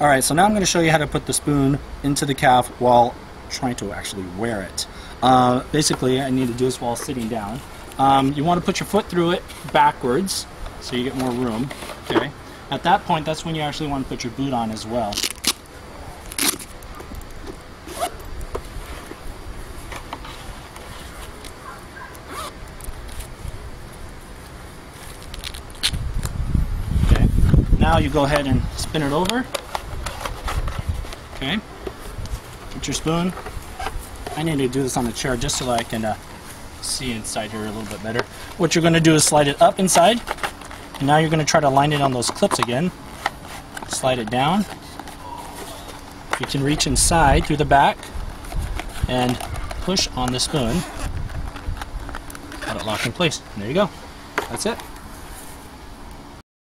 Alright, so now I'm going to show you how to put the spoon into the calf while trying to actually wear it. Uh, basically, I need to do this while sitting down. Um, you want to put your foot through it backwards so you get more room. Okay. At that point, that's when you actually want to put your boot on as well. Okay. Now you go ahead and spin it over. Okay. Get your spoon. I need to do this on the chair just so I can uh, see inside here a little bit better. What you're going to do is slide it up inside. And now you're going to try to line it on those clips again. Slide it down. You can reach inside through the back and push on the spoon. Let it lock in place. There you go. That's it.